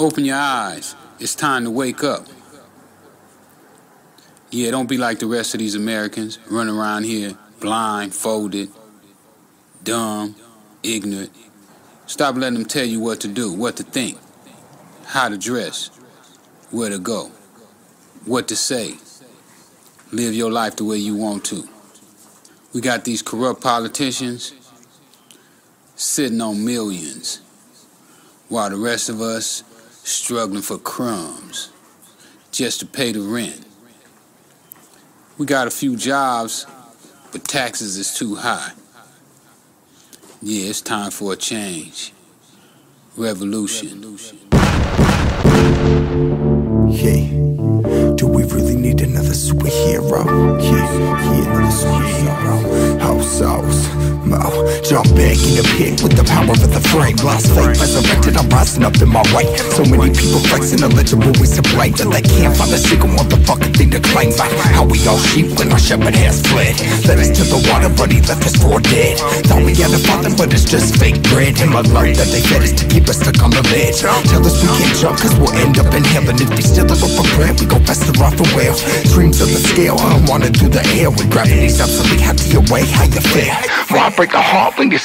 Open your eyes. It's time to wake up. Yeah, don't be like the rest of these Americans running around here blindfolded, dumb, ignorant. Stop letting them tell you what to do, what to think, how to dress, where to go, what to say. Live your life the way you want to. We got these corrupt politicians sitting on millions while the rest of us struggling for crumbs just to pay the rent. We got a few jobs, but taxes is too high. Yeah, it's time for a change. Revolution. Yeah. Do we really need another superhero? Yeah, yeah, another superhero. House mo. Jump back in the pit with the power of the frame. Lost faith, resurrected, I'm rising up in my right So many people flexing illegible ways to blame, but they can't find a single motherfucking thing to claim. Like how we all sheep when our shepherd has fled. Led us to the water, but he left us for dead. Thought we had a father, but it's just fake bread. Him alert that they fed us to keep us stuck on the ledge. Tell us we can't jump, cause we'll end up in heaven. If we still live up for bread, we go faster off the well. Dreams of the scale, unwanted through the air. With gravity's absolutely happy your way, how you feel? Why break a heart when your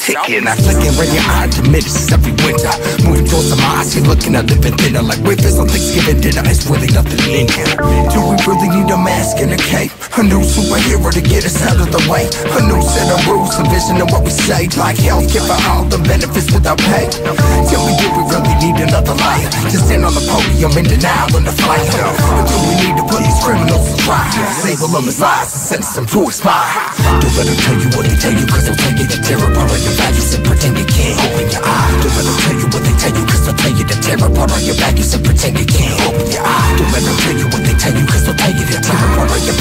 ticking? I flicker in your eye, diminishes every winter. Moving towards the eyes, you're looking at living thinner. Like rivers on Thanksgiving dinner, it's really nothing in here. Do we really need a mask and a cape? A new superhero to get us out of the way. A new set of rules, a vision of what we say. Like healthcare for all the benefits without pay. Tell me, do we really need another liar? To stand on the podium in denial on the flight. Or do we need to put these criminals to trial? Label them as lies and sentence them to expire. Don't let them tell you what they tell you, cause they'll tell you the terror part of your values and pretend you can't open your eye. Don't let them tell you what they tell you, cause they'll tell you the terror part of your values and pretend you can't open your eye. Don't let them tell you what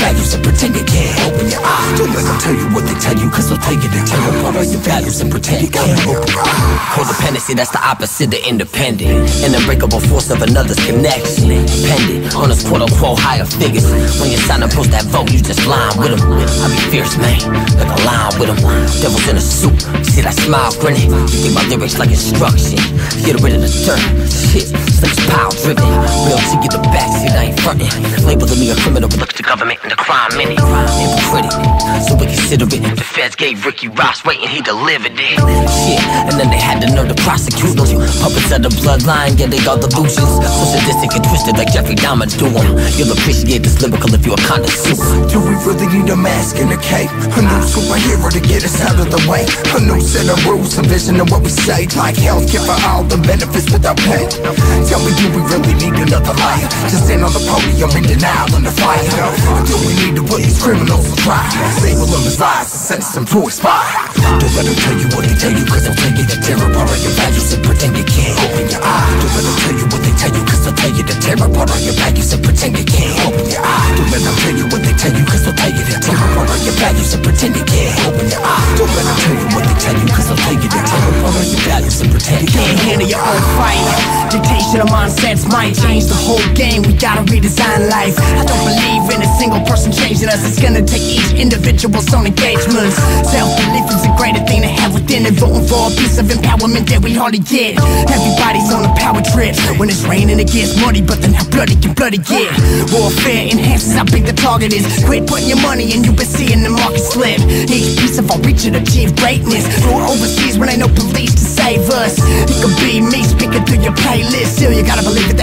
values and pretend you can't open your eye. Don't let them tell you what they tell you, cause they'll tell you the terror part of your values and pretend you can't open your eye. Codependency, that's the opposite of independent. An unbreakable force of another's connection. Dependent on his quote unquote higher figures. When you sign up, post that vote, you just line with him. I be fierce, man, like a line with him. Devils in a suit, see that smile grinning. You think my lyrics like instruction. Get rid of the dirt, shit, slips power driven. Real to get the backseat, I ain't frontin'. Labeling me a criminal, but look at the government and the crime in it. Hypocritic, so we. The feds gave Ricky Ross weight and he delivered it. Shit, and then they had to know to prosecute them. Puppets of the bloodline, yeah, they got delusions. So sadistic and twisted like Jeffrey Dahmer do 'em. You'll appreciate this lyrical if you're a connoisseur. Do we really need a mask and a cape? A new superhero to get us out of the way. A new set of rules, a vision of what we say. Like healthcare for all the benefits without pay. Tell me, do we really need another liar? To stand on the podium in denial on the fire? Or do we need to put these criminals on trial? Label them as lies and sentence them to expire. Don't let them tell you what they tell you, cause they'll tell you the terror part of your values and pretend you can't open your eye. Don't let them tell you what they tell you, cause they'll tell you the terror part of your values and pretend you can't open your eye. Don't let them tell you what they tell you, cause they'll tell you the terror part of your values and pretend you can't open your eye. Don't let them tell you what they tell you, cause they'll tell you the terror part of your values and pretend you can't handle your own fight. Dictation of mindsets might change the whole game. We gotta redesign life. I don't believe in a single person changing us. It's gonna take each individual's own engagements. Self belief is a greater thing to have within it. Voting for a piece of empowerment that we hardly get. Everybody's on a power trip. When it's raining, it gets muddy, but then how bloody can bloody get? Warfare enhances how big the target is. Quit putting your money in, you've been seeing the market slip. Each piece of our reach to achieve greatness. Go overseas when ain't no police to save us. It could be me speaking through your playlist. Still, you gotta believe at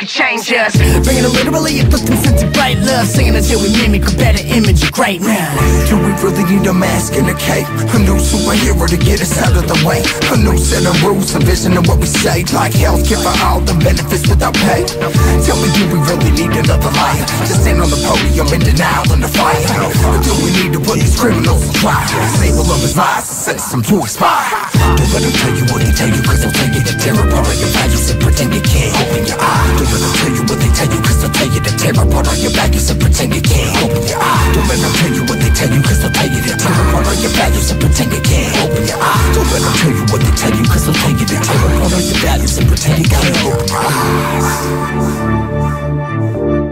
of can change us. Bringing it literally, uplifting sense of bright love. Singing until we mimic a better image of greatness. Do we really need a mask and a cape? A new superhero to get us out of the way. A new set of rules, a vision of what we say. Like healthcare for all the benefits without pay. Tell me, do we really need another liar? To stand on the podium in denial on the fire? Or do we need to put these criminals on trial? Label them as lies sentence them to expire. Don't let them tell you what they tell you, tell you cause they'll tell you the terror part of your values and pretend you can't open your eyes. Don't let them tell you what they tell you, cause they'll tell you the terror part of your values and pretend you can't open your eyes.